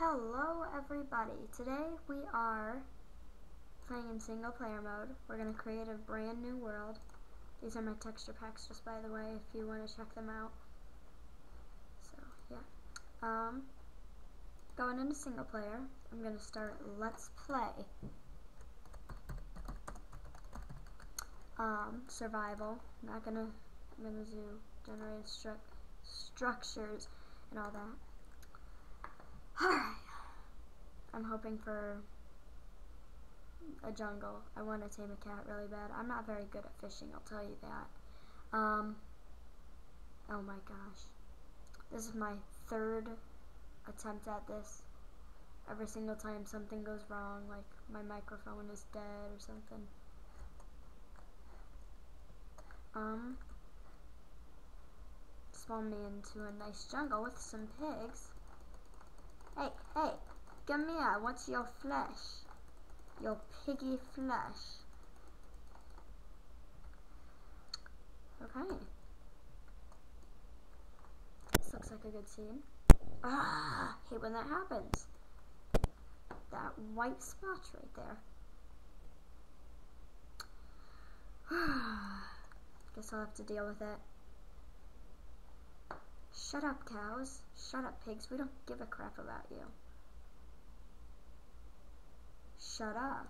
Hello everybody. Today we are playing in single player mode. We're going to create a brand new world. These are my texture packs just by the way if you want to check them out. So yeah. Um, going into single player, I'm going to start let's play. Um, survival. I'm not gonna I'm gonna do generate stru structures and all that. Alright. I'm hoping for a jungle. I want to tame a cat really bad. I'm not very good at fishing, I'll tell you that. Um, oh my gosh. This is my third attempt at this. Every single time something goes wrong, like my microphone is dead or something. Um, spawn me into a nice jungle with some pigs. Hey, hey, come here, what's your flesh? Your piggy flesh. Okay. This looks like a good scene. Ah, hate when that happens. That white spot right there. Guess I'll have to deal with it. Shut up, cows. Shut up, pigs. We don't give a crap about you. Shut up.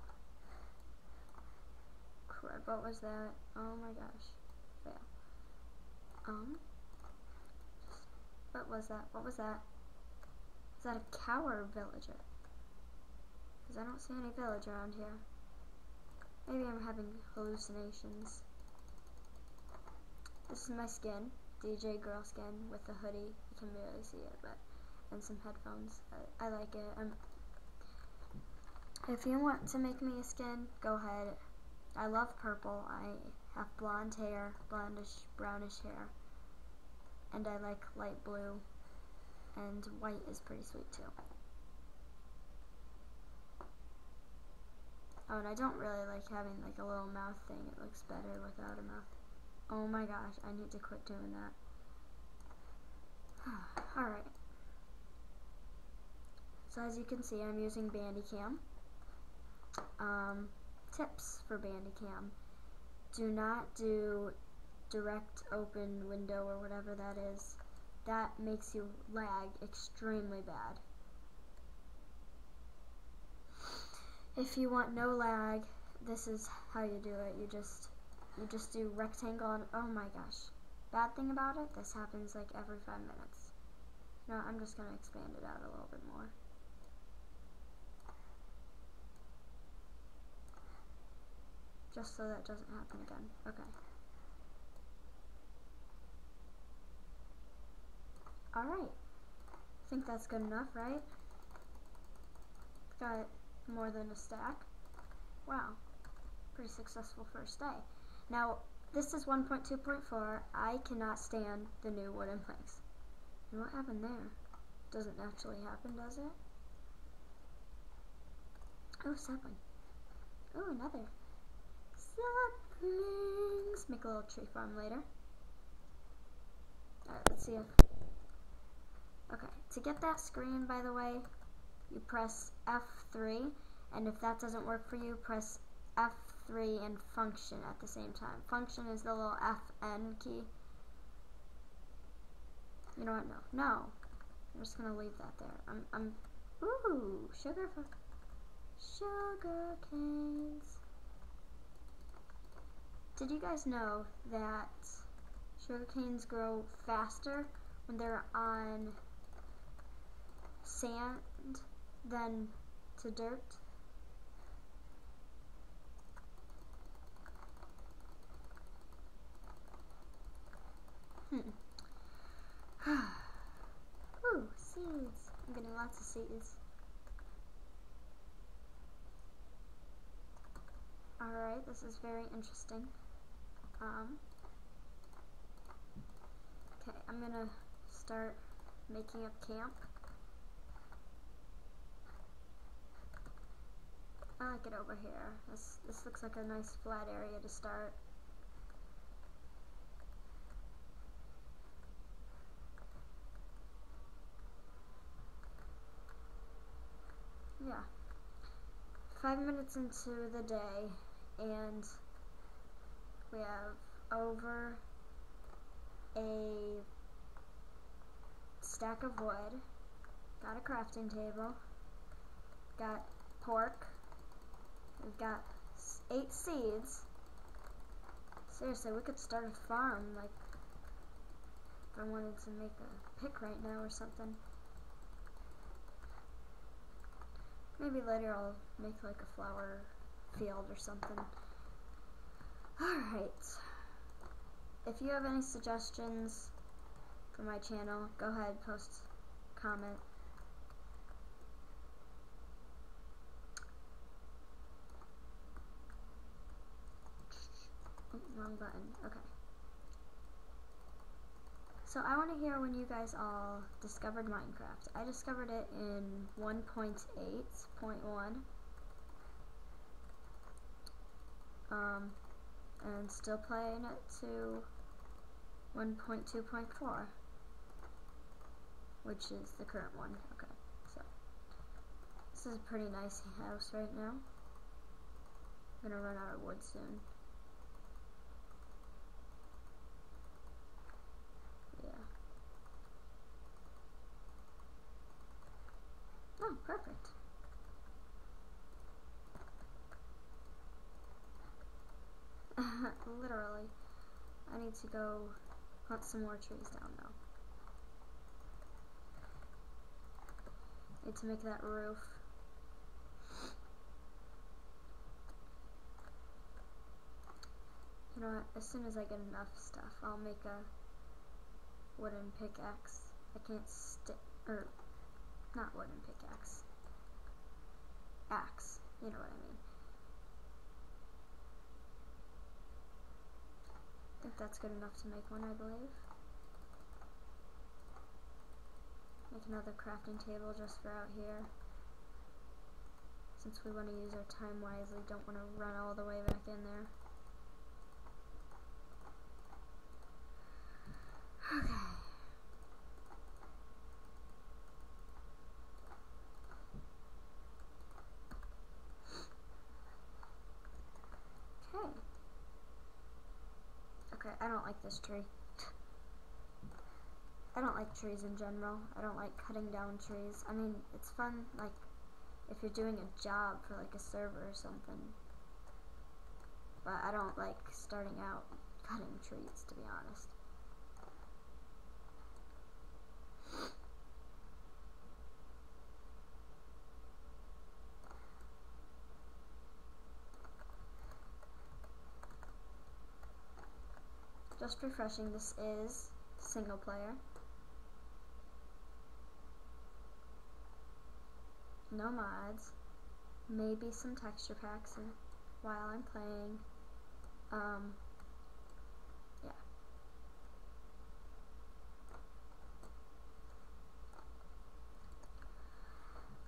Crap, what was that? Oh my gosh. Fail. Um. What was that? What was that? Is that a cow or a villager? Because I don't see any village around here. Maybe I'm having hallucinations. This is my skin. DJ girl skin with the hoodie. You can barely see it, but and some headphones. I, I like it. I'm, if you want to make me a skin, go ahead. I love purple. I have blonde hair, blondish, brownish hair, and I like light blue, and white is pretty sweet too. Oh, and I don't really like having like a little mouth thing. It looks better without a mouth. Oh my gosh, I need to quit doing that. Alright. So as you can see, I'm using Bandicam. Um, tips for Bandicam. Do not do direct open window or whatever that is. That makes you lag extremely bad. If you want no lag, this is how you do it. You just you just do rectangle and oh my gosh. Bad thing about it, this happens like every five minutes. No, I'm just going to expand it out a little bit more. Just so that doesn't happen again. Okay. Alright. I think that's good enough, right? Got more than a stack. Wow. Pretty successful first day. Now, this is 1.2.4. I cannot stand the new wooden planks. And what happened there? Doesn't naturally happen, does it? Oh, sapling. Oh, another. Saplings. Make a little tree farm later. Alright, let's see if... Okay, to get that screen, by the way, you press F3, and if that doesn't work for you, press F3 Three and function at the same time. Function is the little Fn key. You know what? No. No. I'm just going to leave that there. I'm, I'm, ooh, sugar, sugar canes. Did you guys know that sugar canes grow faster when they're on sand than to dirt? Lots of seeds. Alright, this is very interesting. Um, okay, I'm gonna start making a camp. I like it over here. This this looks like a nice flat area to start. Yeah. Five minutes into the day, and we have over a stack of wood, got a crafting table, got pork, we've got eight seeds. Seriously, we could start a farm, like, if I wanted to make a pick right now or something. Maybe later I'll make like a flower field or something. Alright. If you have any suggestions for my channel, go ahead, post, comment. Wrong button. Okay. So I want to hear when you guys all discovered Minecraft. I discovered it in 1.8.1. Um, and still playing it to 1.2.4, which is the current one. Okay, so this is a pretty nice house right now. I'm gonna run out of wood soon. Oh, perfect. Literally. I need to go hunt some more trees down now. Need to make that roof. You know what, as soon as I get enough stuff, I'll make a wooden pickaxe. I can't stick, or not wooden pickaxe. Axe. You know what I mean. Think that's good enough to make one, I believe. Make another crafting table just for out here. Since we want to use our time wisely, don't want to run all the way back in there. Okay. Okay, I don't like this tree. I don't like trees in general. I don't like cutting down trees. I mean, it's fun, like, if you're doing a job for, like, a server or something. But I don't like starting out cutting trees, to be honest. Just refreshing, this is single player. No mods. Maybe some texture packs while I'm playing. Um, yeah.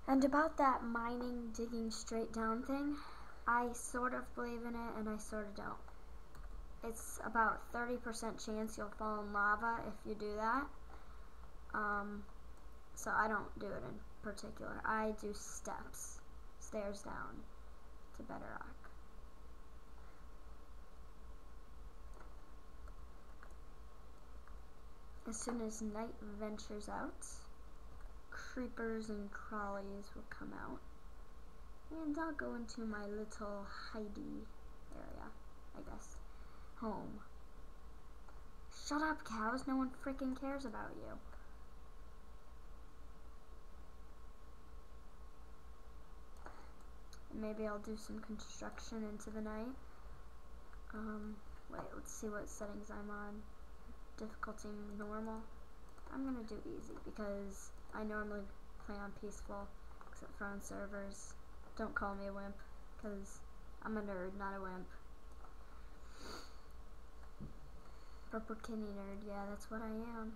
And about that mining, digging straight down thing, I sort of believe in it and I sort of don't it's about 30% chance you'll fall in lava if you do that. Um, so I don't do it in particular. I do steps, stairs down to bedrock. As soon as night ventures out, creepers and crawlies will come out. And I'll go into my little hidey area, I guess home. Shut up, cows. No one freaking cares about you. Maybe I'll do some construction into the night. Um, wait, let's see what settings I'm on. Difficulty normal. I'm gonna do easy because I normally play on peaceful, except for on servers. Don't call me a wimp, because I'm a nerd, not a wimp. Purple Kitty Nerd, yeah, that's what I am.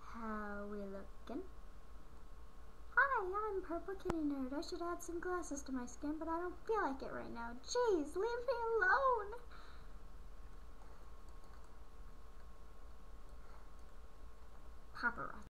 How we looking? Hi, I'm Purple Kitty Nerd. I should add some glasses to my skin, but I don't feel like it right now. Jeez, leave me alone! Paparazzi.